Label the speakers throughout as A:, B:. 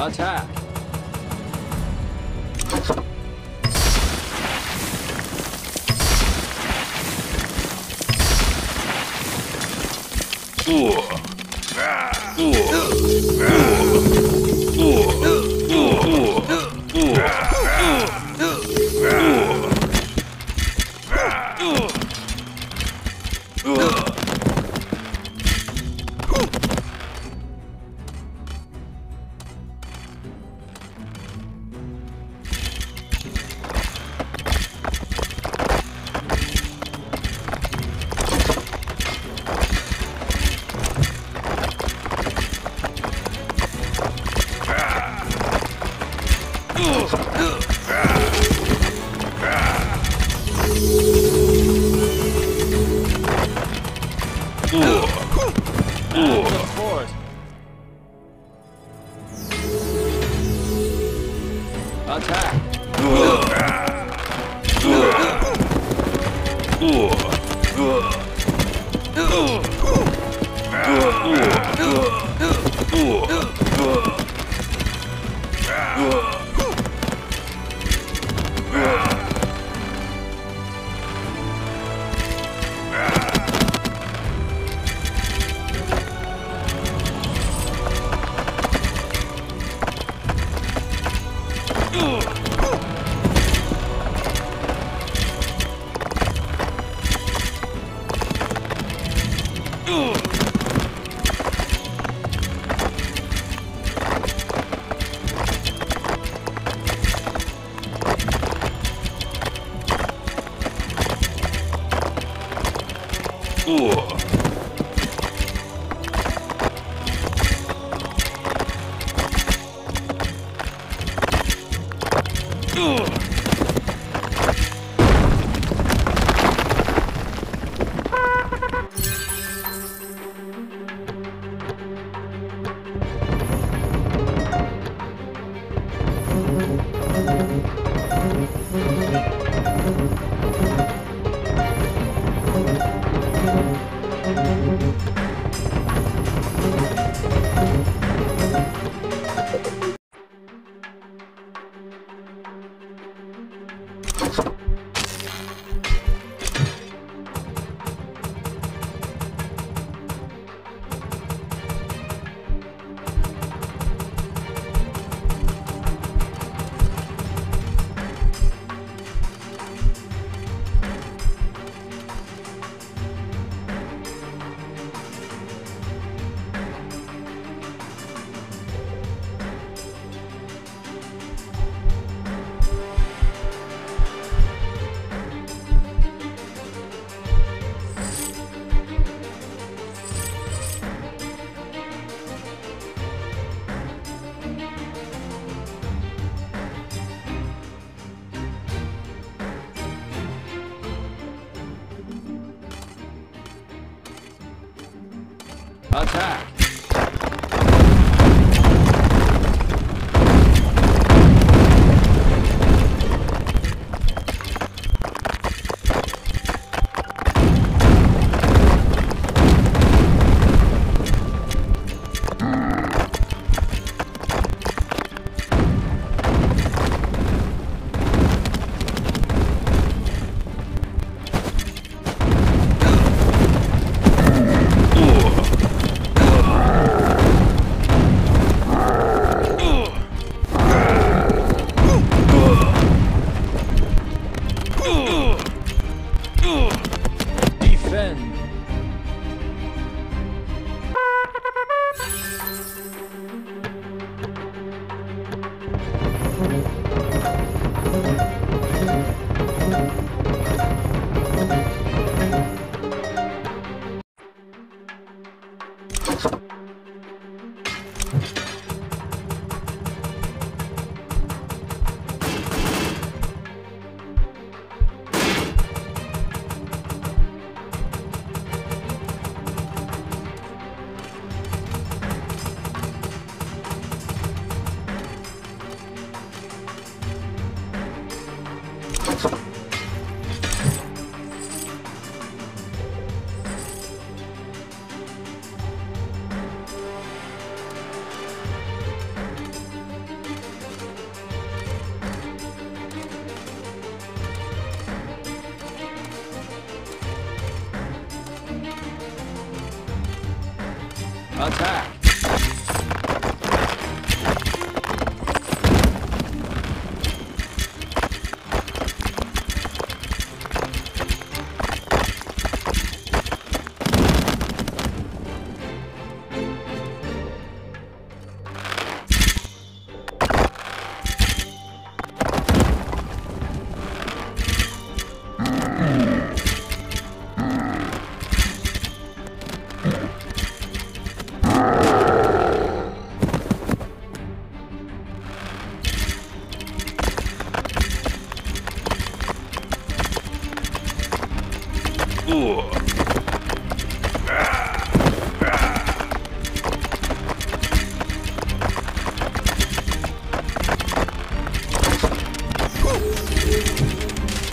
A: Attack! The fort! Attack! Attack! Attack. О!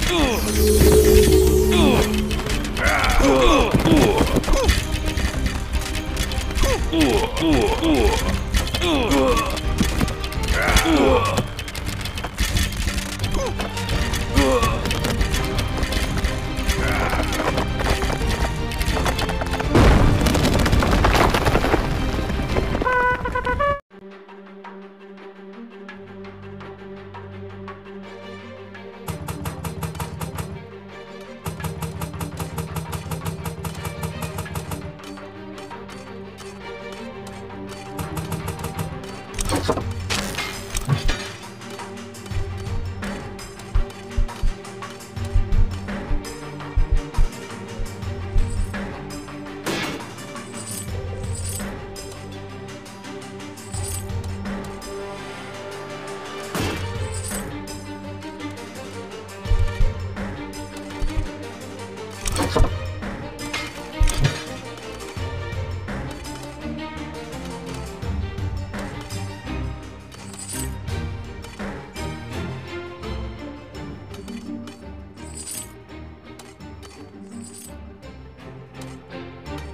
A: О! О! О! О!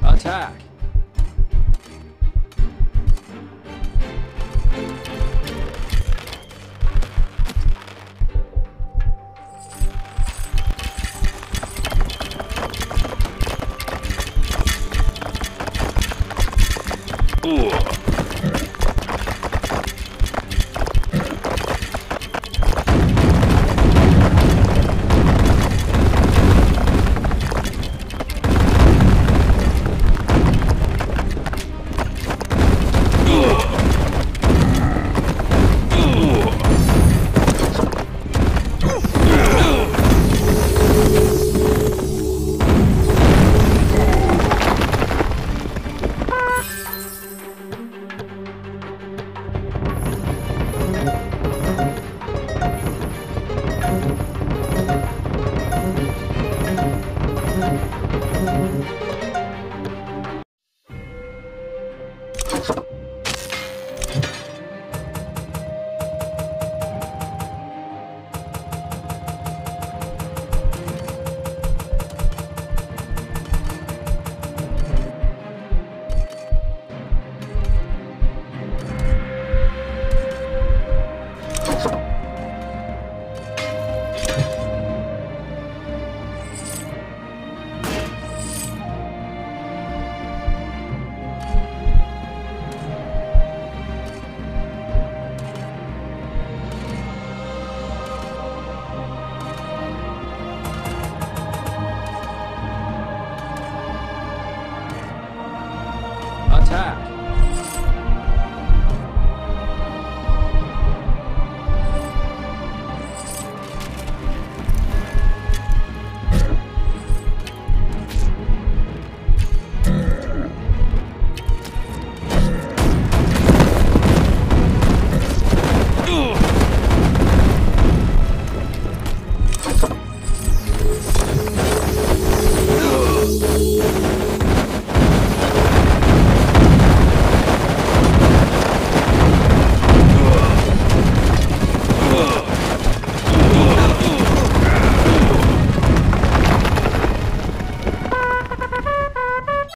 A: Attack. problem.